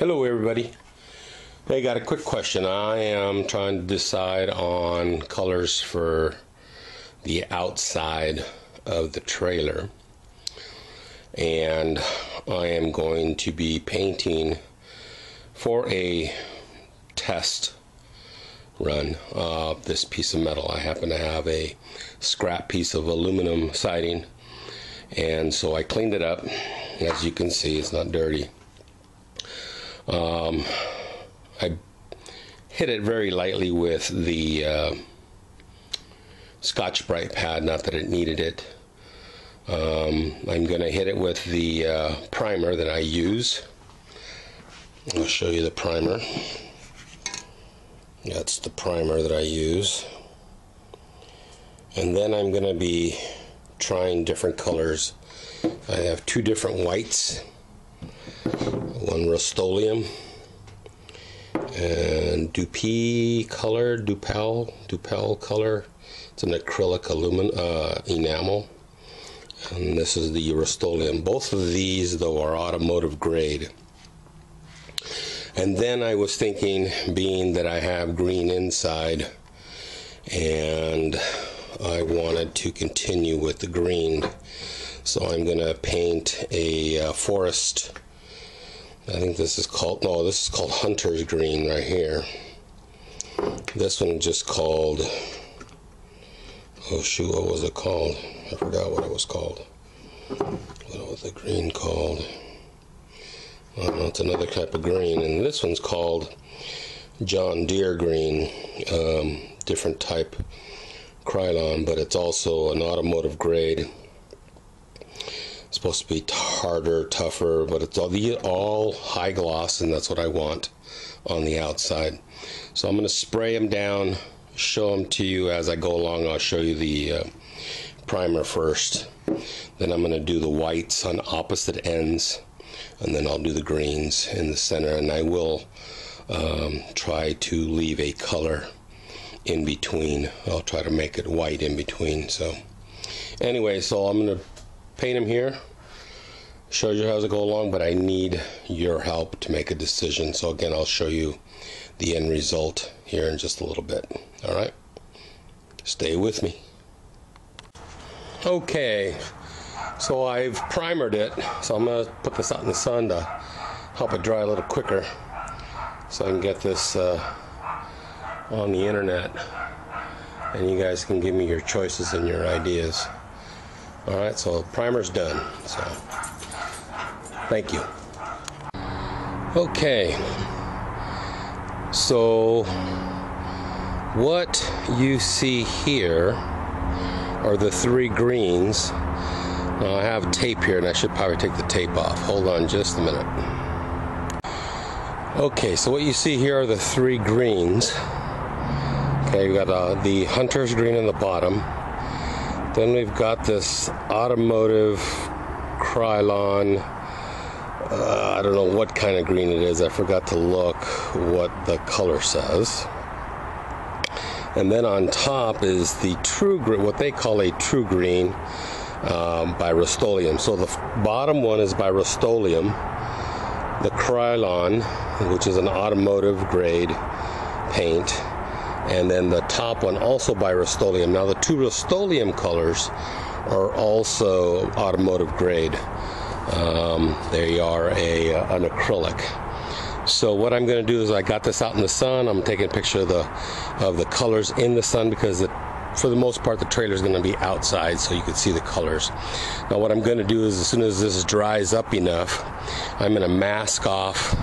Hello, everybody. Hey, got a quick question. I am trying to decide on colors for the outside of the trailer, and I am going to be painting for a test run uh, this piece of metal. I happen to have a scrap piece of aluminum siding, and so I cleaned it up. As you can see, it's not dirty. Um, I hit it very lightly with the uh, Scotch-Brite pad, not that it needed it. Um, I'm going to hit it with the uh, primer that I use. I'll show you the primer. That's the primer that I use. And then I'm going to be trying different colors. I have two different whites one Rust-Oleum and Dupy color, Dupel, Dupel color. It's an acrylic aluminum uh, enamel. And this is the Rust-Oleum. Both of these, though, are automotive grade. And then I was thinking, being that I have green inside, and I wanted to continue with the green, so I'm going to paint a uh, forest I think this is called, no, this is called Hunter's Green right here. This one just called, oh shoot, what was it called? I forgot what it was called. What was the green called? I don't know, it's another type of green. And this one's called John Deere Green, um, different type Krylon, but it's also an automotive grade supposed to be harder, tougher, but it's all the all high gloss, and that's what I want on the outside. So I'm going to spray them down, show them to you as I go along. I'll show you the uh, primer first. Then I'm going to do the whites on opposite ends, and then I'll do the greens in the center, and I will um, try to leave a color in between. I'll try to make it white in between. So anyway, so I'm going to paint them here. Show you how to go along, but I need your help to make a decision. So again, I'll show you the end result here in just a little bit. All right, stay with me. Okay, so I've primered it. So I'm gonna put this out in the sun to help it dry a little quicker, so I can get this uh, on the internet, and you guys can give me your choices and your ideas. All right, so primer's done. So thank you. Okay. So what you see here are the three greens. Now I have tape here and I should probably take the tape off. Hold on just a minute. Okay, so what you see here are the three greens. Okay, we got uh, the hunter's green in the bottom, then we've got this automotive Krylon. Uh, I don't know what kind of green it is. I forgot to look what the color says. And then on top is the true green, what they call a true green um, by Rust-Oleum. So the bottom one is by Rust-Oleum. The Krylon, which is an automotive grade paint, and then the top one also by Rust-Oleum. Now the two Rust-Oleum colors are also automotive grade. Um, they are a uh, an acrylic. So what I'm going to do is I got this out in the sun. I'm taking a picture of the of the colors in the sun because it, for the most part the trailer is going to be outside so you can see the colors. Now what I'm going to do is as soon as this dries up enough, I'm going to mask off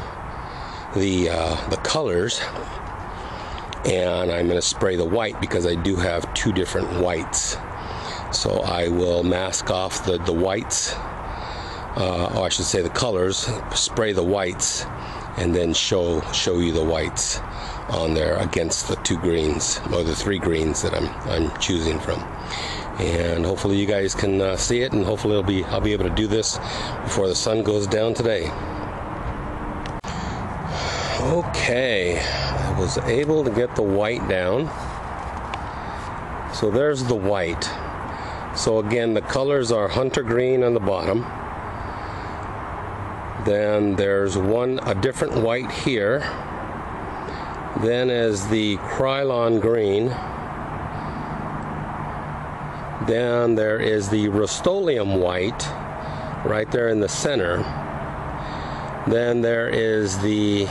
the uh, the colors and I'm going to spray the white because I do have two different whites. So I will mask off the, the whites, uh, or I should say the colors, spray the whites, and then show show you the whites on there against the two greens or the three greens that I'm I'm choosing from. And hopefully you guys can uh, see it, and hopefully it'll be I'll be able to do this before the sun goes down today. Okay, I was able to get the white down. So there's the white. So again, the colors are hunter green on the bottom, Then there's one, a different white here. Then is the Krylon green. Then there is the Rust-Oleum white right there in the center. Then there is the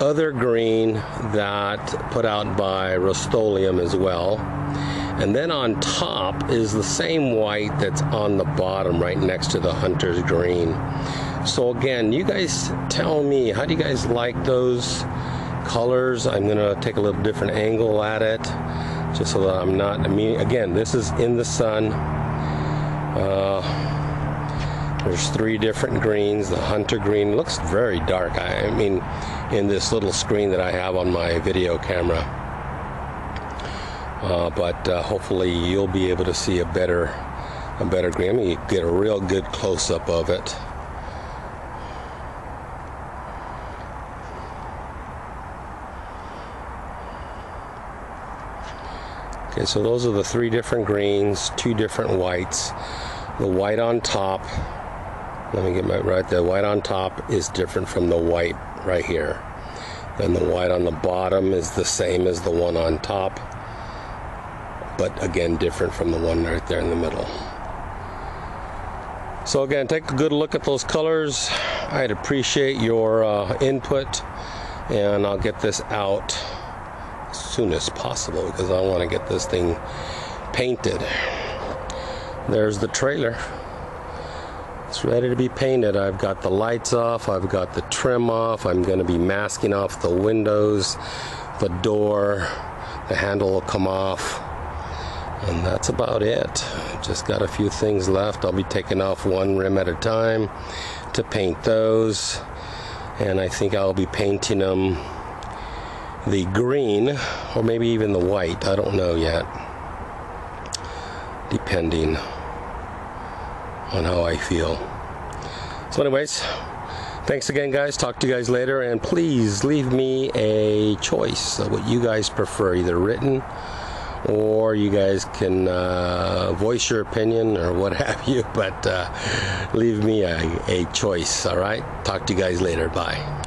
other green that put out by Rust-Oleum as well. And then on top is the same white that's on the bottom right next to the hunter's green. So again, you guys tell me, how do you guys like those colors? I'm gonna take a little different angle at it just so that I'm not, I mean, again, this is in the sun. Uh, there's three different greens. The hunter green looks very dark. I, mean, in this little screen that I have on my video camera. Uh, but uh, hopefully you'll be able to see a better, a better green. I mean, get a real good close up of it. Okay, so those are the three different greens, two different whites. The white on top, let me get my right, the white on top is different from the white right here. Then the white on the bottom is the same as the one on top, but again different from the one right there in the middle. So again, take a good look at those colors. I'd appreciate your uh, input and I'll get this out as soon as possible because I want to get this thing painted. There's the trailer. It's ready to be painted. I've got the lights off, I've got the trim off, I'm going to be masking off the windows, the door, the handle will come off. And that's about it. Just got a few things left. I'll be taking off one rim at a time to paint those. And I think I'll be painting them the green or maybe even the white. I don't know yet. Depending on how I feel. So, anyways, thanks again, guys. Talk to you guys later. And please leave me a choice of what you guys prefer, either written or you guys can uh, voice your opinion or what have you. But uh, leave me a, a choice, all right? Talk to you guys later. Bye.